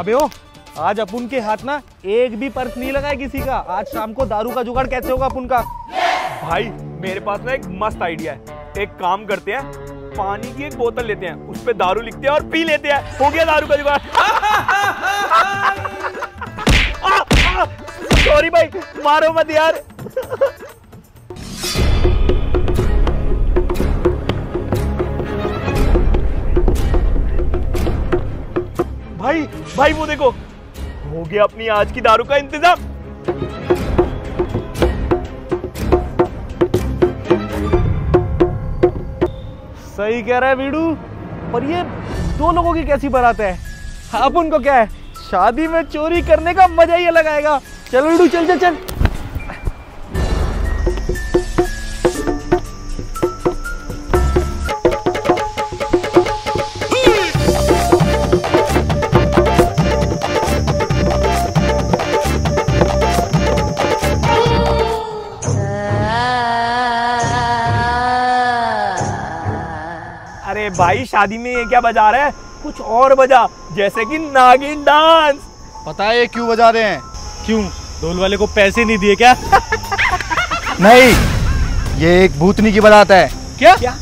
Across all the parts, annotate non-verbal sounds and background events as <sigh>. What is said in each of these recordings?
अबे ओ, आज अपन के हाथ ना एक भी पर्स नहीं लगा है किसी का। आज शाम को दारू का जुगाड़ कैसे होगा अपन का? भाई, मेरे पास ना एक मस्त आइडिया है। एक काम करते हैं, पानी की एक बोतल लेते हैं, उस पर दारू लिखते हैं और पी लेते हैं। हो गया दारू का जुगाड़। <laughs> सॉरी भाई, मारो मत यार। भाई भाई वो देखो, हो गया अपनी आज की दारू का इंतज़ाम। सही कह रहा है वीडू पर ये दो लोगों की कैसी बरात है? अब उनको क्या है? शादी में चोरी करने का मज़ा ही अलग आएगा। चल वीडू चल चल चल। अरे भाई शादी में ये क्या बजा रहा है? कुछ और बजा जैसे कि नागिन डांस। पता है ये क्यों बजा रहे हैं? क्यों? ढोल वाले को पैसे नहीं दिए क्या? <laughs> नहीं ये एक भूतनी की बजाता है। क्या? क्या?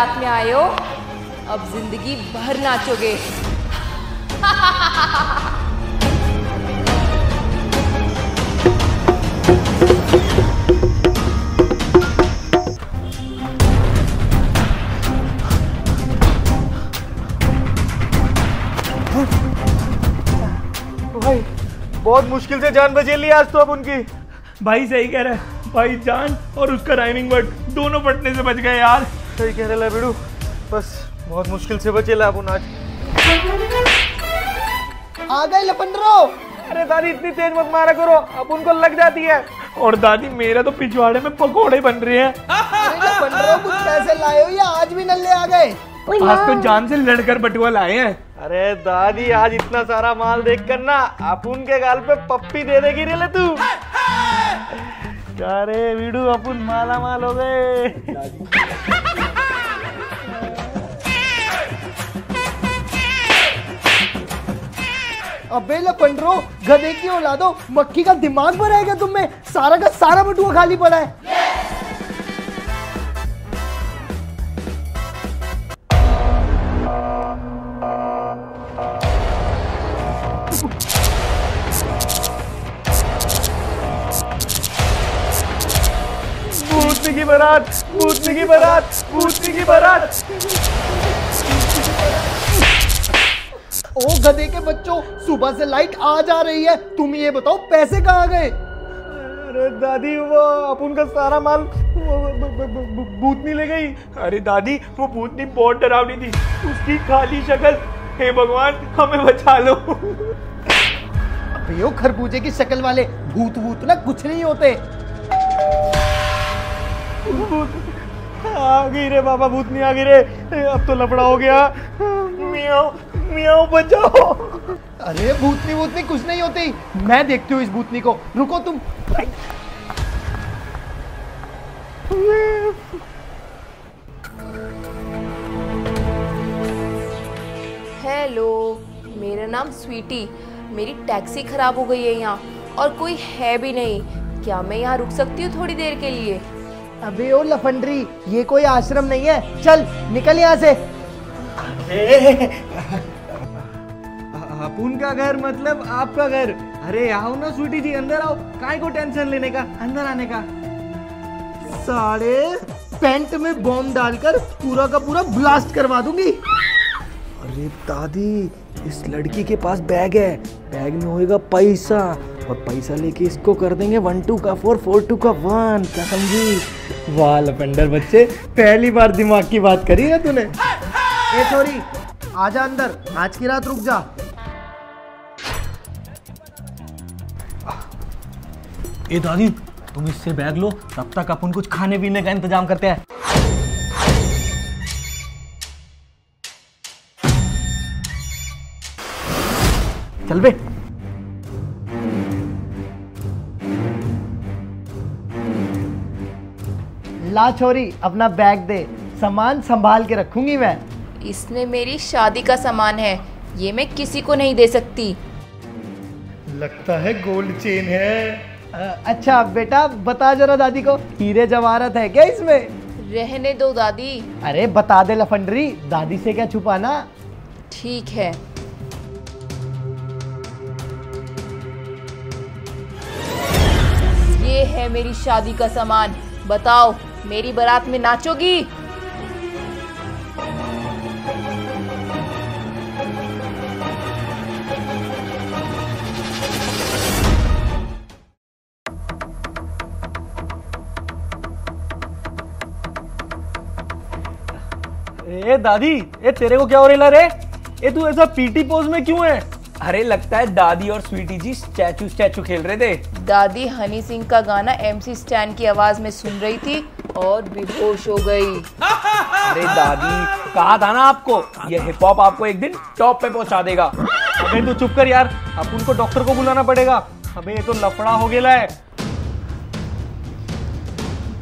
बारात में आए हो अब ज़िंदगी भर नाचोगे। भाई बहुत मुश्किल से जान बचे ली आज तो अब उनकी। भाई सही कह रहा है भाई जान और उसका राइमिंग वर्ड दोनों पटने से बच गए यार। सही कह रहे वीडू बस बहुत मुश्किल से बचे ला अपन आज। आ गए लपंडरो। अरे दादी इतनी तेज मत मारा करो। अब उनको लग जाती है। और दादी मेरा तो पिछवाड़े में पकोड़े बन रहे हैं। अरे कुछ पैसे लाए हो या आज भी नल्ले आ गए? आज तो जान से लड़कर बटुआ लाए हैं। अरे दादी आज इतना सारा माल देख कर ना आप उनके गाल पे पप्पी दे देगी रे ले तू क्या रे वीडू अपन माला माल हो गए. अबे लपंडरो गधे की औलादो, मक्खी का दिमाग भरा है क्या तुम में। सारा का सारा बटुआ खाली पड़ा है। बारात भूतनी की बारात भूतनी की बारात। ओ गधे के बच्चों सुबह से लाइट आ जा रही है। तुम ये बताओ पैसे कहाँ गए? अरे दादी वो अपुन का सारा माल भूतनी ले गई। अरे दादी वो भूतनी बहुत डरावनी थी। उसकी खाली शक्ल हे भगवान हमें बचा लो। अबे ओ खरबूजे की शक्ल वाले भूत भूत ना कुछ नहीं होते। आ गई रे बाबा भूतनी आ गई रे। अब तो लफड़ा हो गया। मियाओ मियाओ बचाओ। अरे भूतनी भूतनी, कुछ नहीं होती। मैं देखती हूँ इस भूतनी को। रुको तुम। हेलो मेरा नाम स्वीटी। मेरी टैक्सी खराब हो गई है यहाँ, और कोई है भी नहीं। क्या मैं यहाँ रुक सकती हूँ थोड़ी देर के लिए? अबे ओ लफंडरी ये कोई आश्रम नहीं है। चल निकल यहाँ से। अपुन का घर मतलब आपका घर। अरे आओ ना स्वीटी जी अंदर आओ। काय को टेंशन लेने का? अंदर आने का। साढ़े पेंट में बॉम्ब डालकर पूरा का पूरा ब्लास्ट करवा दूँगी। अरे दादी इस लड़की के पास बैग है। बैग में होएगा पैसा। और पैसा लेके इसको कर देंगे वन टू का फोर फोर टू का वन क्या समझी? वाल अपेंडर बच्चे पहली बार दिमाग की बात करी है तूने। ए छोरी आजा अंदर आज की रात रुक जा। ए दादी तुम इससे बैग लो तब तक अपन कुछ खाने पीने का इंतज़ाम करते हैं। चल बे। ला छोरी अपना बैग दे। सामान संभाल के रखूँगी मैं। इसमें मेरी शादी का सामान है। ये मैं किसी को नहीं दे सकती। लगता है गोल्ड चेन है। अ, अच्छा बेटा बता जरा दादी को। हीरे जवाहरत है क्या इसमें? रहने दो दादी। अरे बता दे लफंडरी। दादी से क्या छुपाना? ठीक है। ये है मेरी शादी का सामान। बताओ मेरी बारात में नाचोगी। ए दादी ए तेरे को क्या हो रहा रे? ए तू ऐसा पीटी पोज में क्यों है? अरे लगता है दादी और स्वीटी जी स्टैचू स्टैचू खेल रहे थे। दादी हनी सिंह का गाना एमसी स्टैन की आवाज़ में सुन रही थी। और बेहोश हो गई। अरे दादी कहा था ना आपको? ये हिप हॉप आपको एक दिन टॉप पे पहुँचा देगा। अबे तू चुप कर यार अब उनको डॉक्टर को बुलाना पड़ेगा। अबे ये तो लफड़ा हो गया है।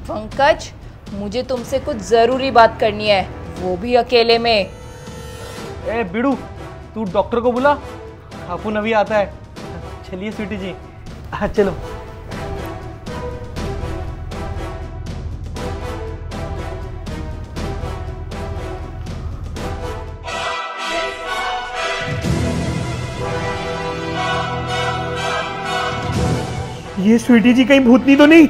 पंकज मुझे तुमसे कुछ ज़रूरी बात करनी है। वो भी अकेले में। ए बिड़ू तू डॉक्टर को बुला। अपन अभी आता है। चलिए स्वीटी जी। हाँ चलो। ये स्वीटी जी कहीं भूतनी तो नहीं?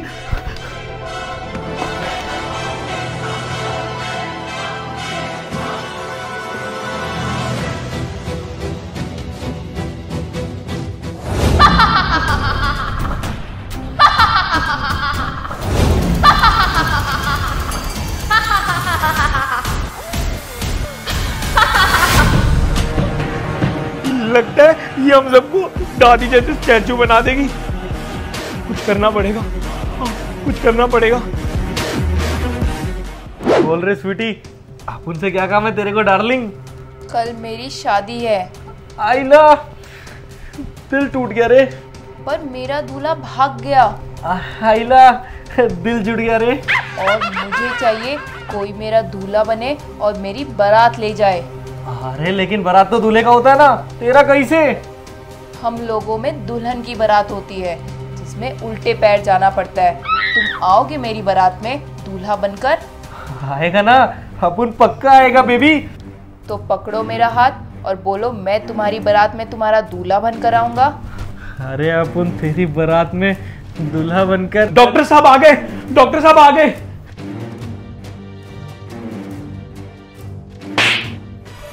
लगता है ये हम सबको दादी जैसे स्टैचू बना देगी। करना पड़ेगा। हाँ, कुछ करना पड़ेगा। बोल रहे स्वीटी अपन से क्या काम है तेरे को डार्लिंग? कल मेरी शादी है। आईला दिल टूट गया रे। पर मेरा दूल्हा भाग गया। आईला दिल जुड़ गया रे। और मुझे चाहिए कोई मेरा दूल्हा बने और मेरी बारात ले जाए। अरे लेकिन बारात तो दूल्हे का होता है ना। तेरा कैसे? हम लोगों में दुल्हन की बारात होती है। जिसमें उल्टे पैर जाना पड़ता है। तुम आओगे मेरी बारात में दूल्हा बनकर? आएगा ना? अपन पक्का आएगा बेबी। तो पकड़ो मेरा हाथ और बोलो मैं तुम्हारी बारात में तुम्हारा दूल्हा बनकर आऊँगा। अरे अपन तेरी बारात में दूल्हा बनकर। डॉक्टर साहब आ गए! डॉक्टर साहब आ गए!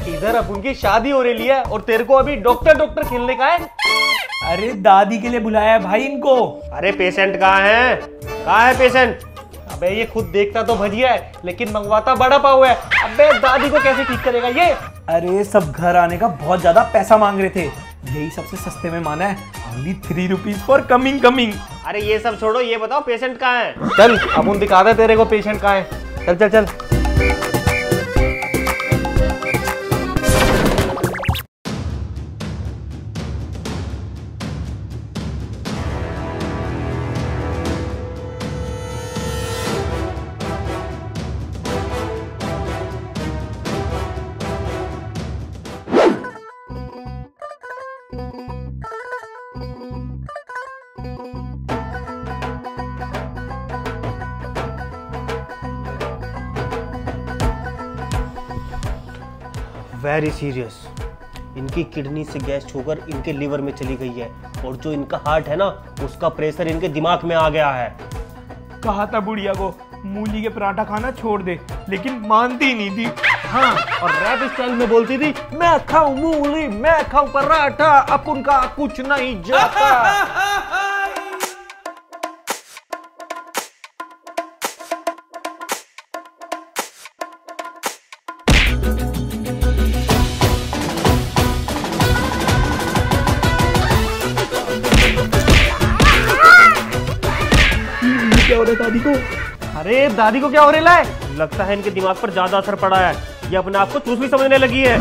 इधर अपन की शादी हो रही है और तेरे को अभी डॉक्टर डॉक्टर खेलने का है। अरे दादी के लिए बुलाया है भाई इनको। अरे पेशेंट कहाँ है? कहाँ है पेशेंट अबे ये खुद देखता तो भजिया है लेकिन मंगवाता बड़ा पाव है। अबे दादी को कैसे ठीक करेगा ये? अरे सब घर आने का बहुत ज़्यादा पैसा मांग रहे थे। यही सबसे सस्ते में माना है। Only three rupees for coming coming अरे ये सब छोड़ो ये बताओ पेशेंट कहाँ है? चल अपन दिखा दे तेरे को पेशेंट कहाँ है। चल चल चल। वेरी सीरियस इनकी किडनी से गैस छोकर इनके लीवर में चली गई है। और जो इनका हार्ट है ना उसका प्रेशर इनके दिमाग में आ गया है। कहा था बुढ़िया को मूली के पराठा खाना छोड़ दे लेकिन मानती नहीं थी। हाँ और रैप स्टाइल में बोलती थी मैं खाऊं मूली मैं खाऊं पराठा अपन का कुछ नहीं जाता। <laughs> दादी को। अरे दादी को क्या हो रहा है? लगता है इनके दिमाग पर ज़्यादा असर पड़ा है। ये अपने आप को चूसली समझने लगी है।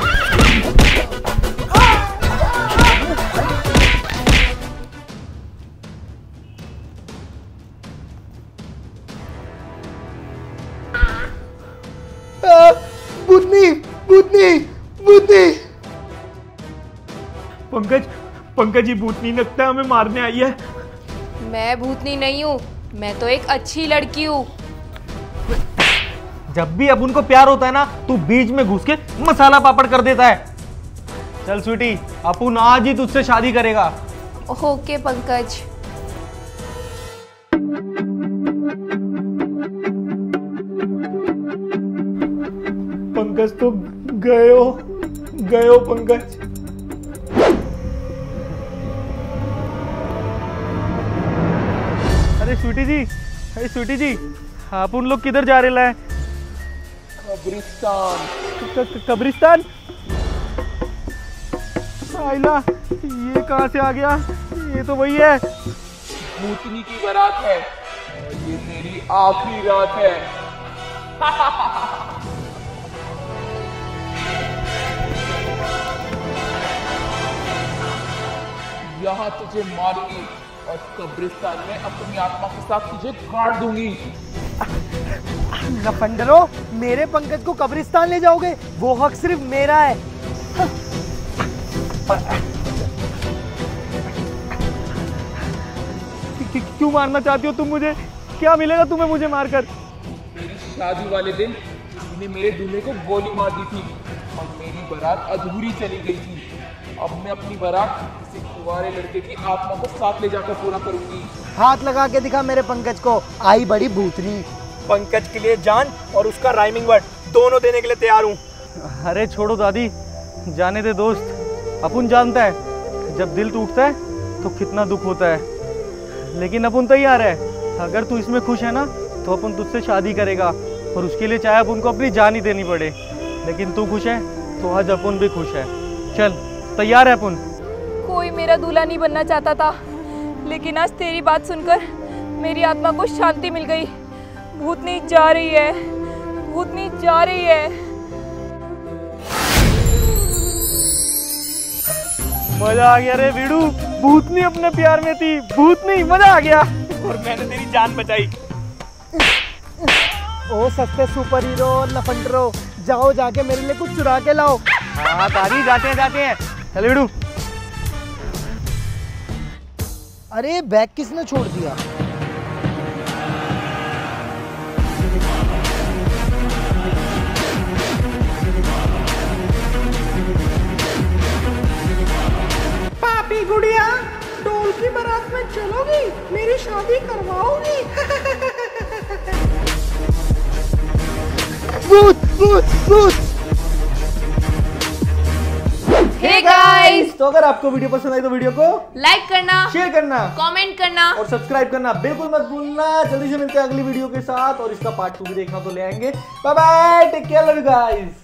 पंकज पंकज जी भूतनी लगता है हमें मारने आई है। मैं भूतनी नहीं हूँ। मैं तो एक अच्छी लड़की हूँ। जब भी अपन को प्यार होता है ना तू बीच में घुस के मसाला पापड़ कर देता है। चल स्वीटी अपन आज ही तुझसे शादी करेगा। ओके पंकज। पंकज तो गए हो? गए हो पंकज? स्वीटी जी। अरे स्वीटी जी आप उन लोग किधर जा रहे हैं? कब्रिस्तान। कब्रिस्तान? आइला ये कहाँ से आ गया? ये तो वही है। भूतनी की बारात है ये मेरी आखिरी रात है। <laughs> यहाँ तुझे मारूँगी। और कब्रिस्तान में अपनी आत्मा के साथ तुझे काट दूँगी। लफंडरो मेरे पंकज को कब्रिस्तान ले जाओगे? वो हक सिर्फ़ मेरा है। क्यों मारना चाहती हो तुम मुझे? क्या मिलेगा तुम्हें मुझे मारकर? मेरी शादी वाले दिन तूने मेरे दूल्हे को गोली मार दी थी और मेरी बारात अधूरी चली गई थी। अब मैं अपनी बारात किसी कुंवारे लड़के की आत्मा को साथ ले जाकर पूरा करूँगी। हाथ लगा के दिखा मेरे पंकज को आई बड़ी भूतनी। पंकज के लिए जान और उसका राइमिंग वर्ड दोनों देने के लिए तैयार हूँ। अरे छोड़ो दादी जाने दे दोस्त। अपन जानता है जब दिल टूटता है तो कितना दुख होता है। लेकिन अपन तैयार है। अगर तू इसमें खुश है ना तो अपन तुझसे शादी करेगा। और उसके लिए चाहे अपन को अपनी जान ही देनी पड़े। लेकिन तू खुश है तो आज अपन भी खुश है। चल। तैयार है अपन कोई मेरा दूल्हा नहीं बनना चाहता था। लेकिन आज तेरी बात सुनकर मेरी आत्मा को शांति मिल गई। भूतनी जा रही है। भूतनी जा रही है। मज़ा आ गया रे वीडू भूतनी अपने प्यार में थी। भूतनी मज़ा आ गया। और मैंने तेरी जान बचाई। ओ सस्ते सुपर हीरो लफंडरो जाओ जाके मेरे लिए कुछ चुरा के लाओ। हाँ दादी जाते हैं जाते हैं। चल वीडू अरे बैग किसने छोड़ दिया? पापी गुड़िया डोल की बारात में चलोगी? मेरी शादी करवाओगी? भूत भूत भूत। तो अगर आपको वीडियो पसंद आई तो वीडियो को लाइक करना शेयर करना कमेंट करना। और सब्सक्राइब करना। बिल्कुल मत भूलना। जल्दी से मिलते हैं अगली वीडियो के साथ और इसका पार्ट टू भी देखना तो ले आएँगे। Bye bye take care love you guys